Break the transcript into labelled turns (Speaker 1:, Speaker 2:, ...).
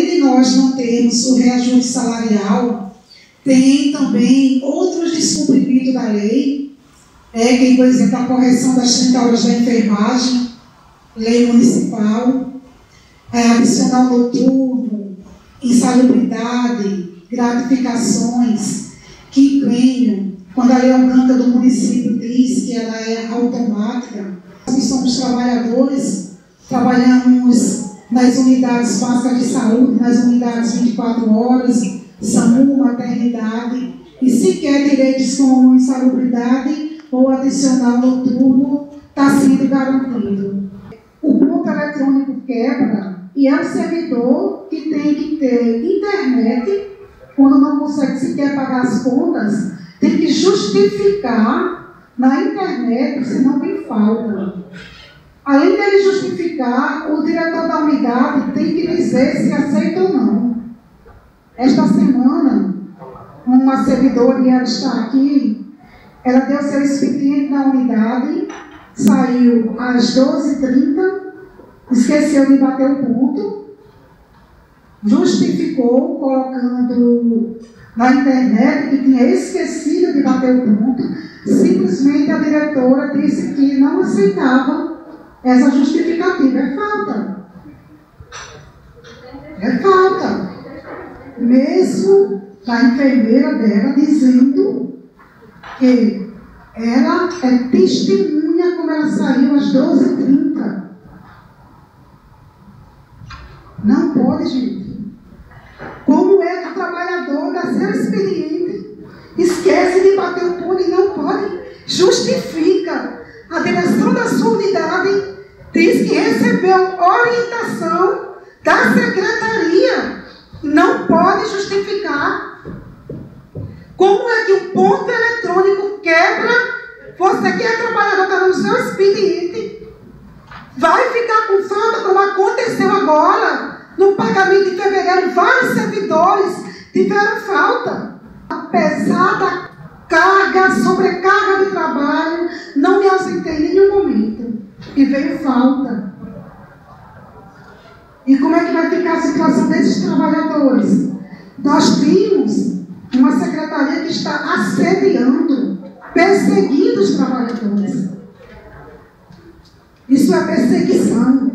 Speaker 1: de nós não termos o reajuste salarial, tem também outros descumprimentos da lei, é, que, por exemplo, a correção das 30 horas da enfermagem, lei municipal, é, adicional noturno, insalubridade, gratificações, que empenho, quando a lei orgânica do município diz que ela é automática, nós somos trabalhadores, trabalhamos nas unidades básicas de saúde, nas unidades 24 horas, SAMU, maternidade, e sequer direitos como insalubridade ou adicional noturno está sendo garantido. O ponto eletrônico quebra e é o servidor que tem que ter internet quando não consegue sequer pagar as contas, tem que justificar na internet, senão tem falta. Além dele justificar, o diretor da unidade tem que dizer se aceita ou não. Esta semana, uma servidora, e ela está aqui, ela deu seu expediente na unidade, saiu às 12h30, esqueceu de bater o ponto, justificou colocando na internet que tinha esquecido de bater o ponto, simplesmente a diretora disse que não aceitava essa justificativa. É falta. É falta. Mesmo da enfermeira dela dizendo que ela é testemunha como ela saiu às 12h30. Não pode, gente. Como é que o trabalhador dá seu expediente, esquece de bater o ponto e não pode, justifica. A direção da sua unidade diz que recebeu orientação da secretaria. Não pode justificar. Como é que o ponto eletrônico quebra? Você que é trabalhador, está no seu expediente, vai ficar com falta como aconteceu agora no pagamento de fevereiro, vários servidores tiveram falta. Apesar da carga, sobrecarga E veio falta. E como é que vai ficar a situação desses trabalhadores? Nós temos uma secretaria que está assediando, perseguindo os trabalhadores. Isso é perseguição.